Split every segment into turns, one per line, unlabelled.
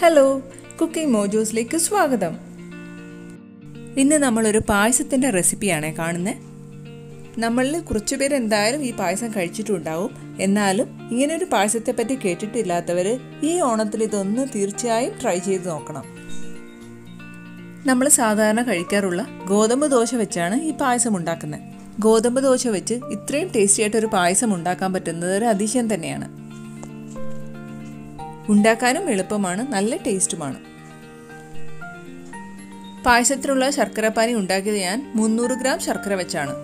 Hello cooking മോജോസിലേക്ക് സ്വാഗതം. ഇന്ന് നമ്മളൊരു പായസത്തിന്റെ റെസിപ്പിയാണ് കാണുന്നത് നമ്മളിൽ കുറച്ച് പേര് എന്തായാലും ഈ പായസം കഴിച്ചിട്ടുണ്ടാവും. എന്നാലും ഇങ്ങനൊരു പായസത്തെ പറ്റി കേട്ടിട്ടില്ലാത്തവർ ഈ ഓണത്തിൽ ഇതൊന്ന് തീർച്ചയായും ട്രൈ ചെയ്ത് നോക്കണം. നമ്മൾ സാധാരണ കഴിക്കാറുള്ള ഗോതമ്പ് ദോശ വെച്ചാണ് ഈ പായസം ഉണ്ടാക്കുന്നത്. ഗോതമ്പ് ദോശ വെച്ച് ഇത്രയും ടേസ്റ്റി ആയിട്ടൊരു പായസം ഉണ്ടാക്കാൻ പറ്റുന്നത് ഒരു അതിശയം തന്നെയാണ്. ഉണ്ടാക്കാനും എളുപ്പമാണ് നല്ല ടേസ്റ്റുമാണ്. പായസത്തിലുള്ള ശർക്കരപ്പാനി ഉണ്ടാക്കിയത് ഞാൻ മുന്നൂറ് ഗ്രാം ശർക്കര വെച്ചാണ്.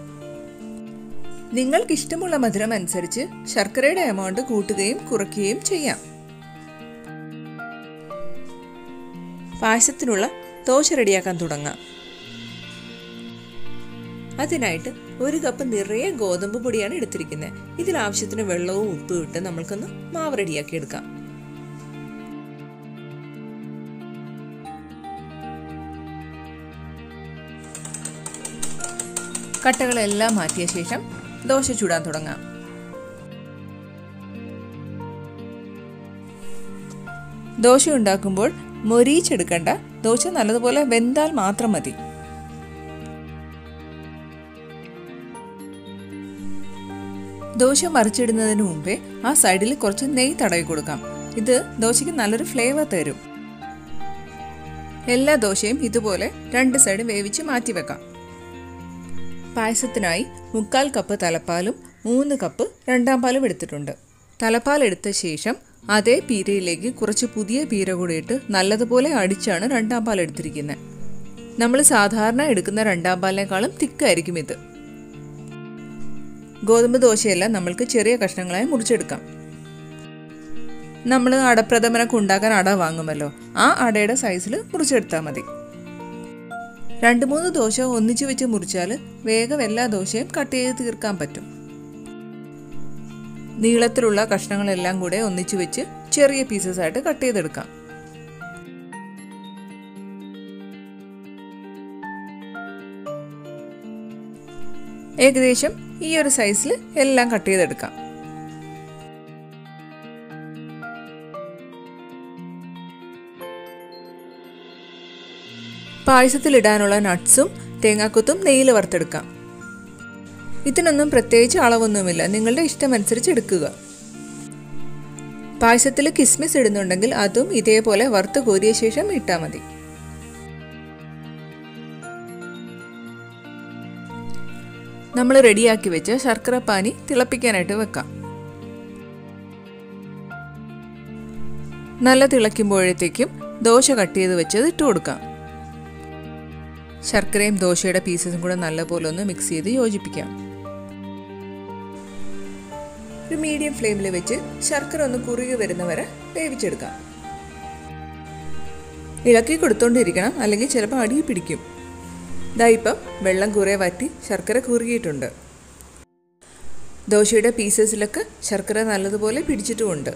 നിങ്ങൾക്ക് ഇഷ്ടമുള്ള മധുരം അനുസരിച്ച് ശർക്കരയുടെ എമൗണ്ട് കൂട്ടുകയും കുറയ്ക്കുകയും ചെയ്യാം. പായസത്തിനുള്ള ദോശ റെഡിയാക്കാൻ തുടങ്ങാം. അതിനായിട്ട് ഒരു കപ്പ് നിറയെ ഗോതമ്പ് പൊടിയാണ് എടുത്തിരിക്കുന്നത്. ഇതിൽ ആവശ്യത്തിന് വെള്ളവും ഉപ്പും ഇട്ട് നമ്മൾക്കൊന്ന് മാവ് റെഡിയാക്കി എടുക്കാം കട്ടകളെല്ലാം മാറ്റിയ ശേഷം ദോശ ചൂടാൻ തുടങ്ങാം. ദോശ ഉണ്ടാക്കുമ്പോൾ മൊരീച്ചെടുക്കണ്ട. ദോശ നല്ലതുപോലെ വെന്താൽ മാത്രം മതി. ദോശ മറിച്ചിടുന്നതിന് മുമ്പേ ആ സൈഡിൽ കുറച്ച് നെയ് തടവി കൊടുക്കാം. ഇത് ദോശയ്ക്ക് നല്ലൊരു ഫ്ലേവർ തരും. എല്ലാ ദോശയും ഇതുപോലെ രണ്ട് സൈഡും വേവിച്ച് മാറ്റി വെക്കാം പായസത്തിനായി മുക്കാൽ കപ്പ് തലപ്പാലും മൂന്ന് കപ്പ് രണ്ടാം പാലും എടുത്തിട്ടുണ്ട്. തലപ്പാൽ എടുത്ത ശേഷം അതേ പീരയിലേക്ക് കുറച്ച് പുതിയ പീര കൂടി ഇട്ട് നല്ലതുപോലെ അടിച്ചാണ് രണ്ടാം പാൽ എടുത്തിരിക്കുന്നത് നമ്മൾ സാധാരണ എടുക്കുന്ന രണ്ടാം പാലിനേക്കാളും തിക്കായിരിക്കും ഇത്. ഗോതമ്പ് ദോശയെല്ലാം നമ്മൾക്ക് ചെറിയ കഷ്ണങ്ങളായി മുറിച്ചെടുക്കാം. നമ്മൾ അടപ്രഥമനൊക്കെ ഉണ്ടാക്കാൻ അട വാങ്ങുമല്ലോ. ആ അടയുടെ സൈസിൽ മുറിച്ചെടുത്താൽ മതി. രണ്ട് മൂന്ന് ദോശ ഒന്നിച്ചു വെച്ച് മുറിച്ചാൽ വേഗം എല്ലാ ദോശയും കട്ട് ചെയ്ത് തീർക്കാൻ പറ്റും. നീളത്തിലുള്ള കഷ്ണങ്ങളെല്ലാം കൂടെ ഒന്നിച്ചു വെച്ച് ചെറിയ പീസസ് ആയിട്ട് കട്ട് ചെയ്തെടുക്കാം. ഏകദേശം ഈ ഒരു സൈസിൽ എല്ലാം കട്ട് ചെയ്തെടുക്കാം. പായസത്തിലിടാനുള്ള നട്ട്സും തേങ്ങാക്കൊത്തും നെയ്യിൽ വറുത്തെടുക്കാം. ഇതിനൊന്നും പ്രത്യേകിച്ച് അളവൊന്നുമില്ല. നിങ്ങളുടെ ഇഷ്ടമനുസരിച്ച് എടുക്കുക. പായസത്തിൽ കിസ്മിസ് ഇടുന്നുണ്ടെങ്കിൽ അതും ഇതേപോലെ വറുത്ത് കോരിയ ശേഷം ഇട്ടാൽ മതി. നമ്മൾ റെഡിയാക്കി വെച്ച ശർക്കര പാനി തിളപ്പിക്കാനായിട്ട് വെക്കാം. നല്ല തിളയ്ക്കുമ്പോഴത്തേക്കും ദോശ കട്ട് ചെയ്ത് വെച്ചത് ഇട്ട് കൊടുക്കാം. ശർക്കരയും ദോശയുടെ പീസസും കൂടെ നല്ലപോലെ ഒന്ന് മിക്സ് ചെയ്ത് യോജിപ്പിക്കാം. ഒരു മീഡിയം ഫ്ലെയിമിൽ വെച്ച് ശർക്കര ഒന്ന് കുറുകി വരുന്നവരെ വേവിച്ചെടുക്കാം. ഇളക്കി കൊടുത്തോണ്ടിരിക്കണം അല്ലെങ്കിൽ ചിലപ്പോൾ അടി പിടിക്കും. ഇതാ ഇപ്പം വെള്ളം കുറേ വറ്റി ശർക്കര കുറുകിയിട്ടുണ്ട്. ദോശയുടെ പീസസിലൊക്കെ ശർക്കര നല്ലതുപോലെ പിടിച്ചിട്ടുമുണ്ട്.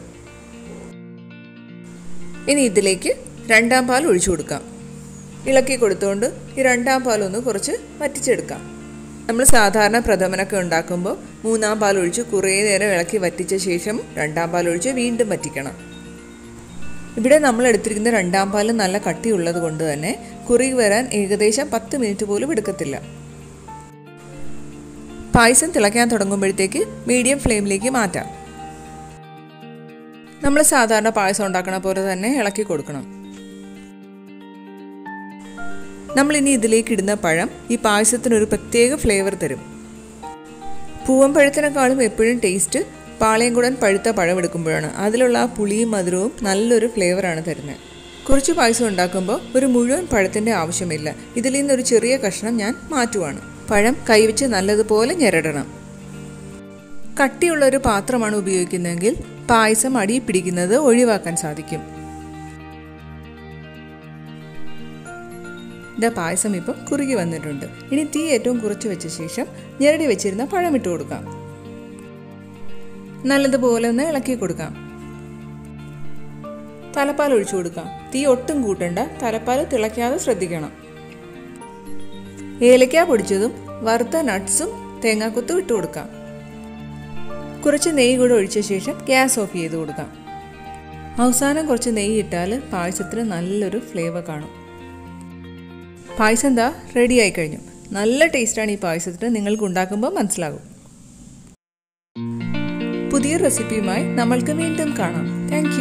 ഇനി ഇതിലേക്ക് രണ്ടാം പാൽ ഒഴിച്ചു കൊടുക്കാം. ഇളക്കി കൊടുത്തുകൊണ്ട് ഈ രണ്ടാം പാലൊന്ന് കുറച്ച് വറ്റിച്ചെടുക്കാം. നമ്മൾ സാധാരണ പ്രഥമനൊക്കെ ഉണ്ടാക്കുമ്പോൾ മൂന്നാം പാൽ ഒഴിച്ച് കുറേ നേരം ഇളക്കി വറ്റിച്ച ശേഷം രണ്ടാം പാൽ ഒഴിച്ച് വീണ്ടും വറ്റിക്കണം. ഇവിടെ നമ്മൾ എടുത്തിരിക്കുന്ന രണ്ടാം പാൽ നല്ല കട്ടിയുള്ളത് കൊണ്ട് തന്നെ കുറി വരാൻ ഏകദേശം പത്ത് മിനിറ്റ് പോലും എടുക്കത്തില്ല. പായസം തിളയ്ക്കാൻ തുടങ്ങുമ്പോഴത്തേക്ക് മീഡിയം ഫ്ലെയിമിലേക്ക് മാറ്റാം. നമ്മൾ സാധാരണ പായസം ഉണ്ടാക്കണ പോലെ തന്നെ ഇളക്കി കൊടുക്കണം. നമ്മൾ ഇനി ഇതിലേക്ക് ഇടുന്ന പഴം ഈ പായസത്തിനൊരു പ്രത്യേക ഫ്ലേവർ തരും. പൂവമ്പഴത്തിനേക്കാളും എപ്പോഴും ടേസ്റ്റ് പാളയംകുടൻ പഴുത്ത പഴം എടുക്കുമ്പോഴാണ്. അതിലുള്ള ആ പുളിയും മധുരവും നല്ലൊരു ഫ്ലേവറാണ് തരുന്നത്. കുറച്ച് പായസം ഉണ്ടാക്കുമ്പോൾ ഒരു മുഴുവൻ പഴത്തിന്റെ ആവശ്യമില്ല. ഇതിൽ നിന്നൊരു ചെറിയ കഷ്ണം ഞാൻ മാറ്റുവാണ്. പഴം കൈവച്ച് നല്ലതുപോലെ ഞെരടണം. കട്ടിയുള്ള ഒരു പാത്രമാണ് ഉപയോഗിക്കുന്നതെങ്കിൽ പായസം അടിയിൽ പിടിക്കുന്നത് ഒഴിവാക്കാൻ സാധിക്കും. ഇതാ പായസം ഇപ്പം കുറുകി വന്നിട്ടുണ്ട്. ഇനി തീ ഏറ്റവും കുറച്ച് വെച്ച ശേഷം ഞെരടി വെച്ചിരുന്ന പഴം ഇട്ട് കൊടുക്കാം. നല്ലതുപോലെ ഒന്ന് ഇളക്കി കൊടുക്കാം. തലപ്പാൽ ഒഴിച്ചു കൊടുക്കാം. തീ ഒട്ടും കൂട്ടണ്ട. തലപ്പാൽ തിളയ്ക്കാതെ ശ്രദ്ധിക്കണം. ഏലക്ക പൊടിച്ചതും വറുത്ത നട്ട്സും തേങ്ങാക്കൊത്തും ഇട്ട് കൊടുക്കാം. കുറച്ച് നെയ്യ് കൂടെ ഒഴിച്ച ശേഷം ഗ്യാസ് ഓഫ് ചെയ്ത് കൊടുക്കാം. അവസാനം കുറച്ച് നെയ്യ് ഇട്ടാൽ പായസത്തിന് നല്ലൊരു ഫ്ലേവർ കാണും. പായസം എന്താ? റെഡി ആയി കഴിഞ്ഞു നല്ല ടേസ്റ്റാണ് ഈ പായസത്തിന് നിങ്ങൾക്ക് ഉണ്ടാക്കുമ്പോൾ മനസ്സിലാകും. പുതിയ റെസിപ്പിയുമായി നമ്മൾക്ക് വീണ്ടും കാണാം. താങ്ക്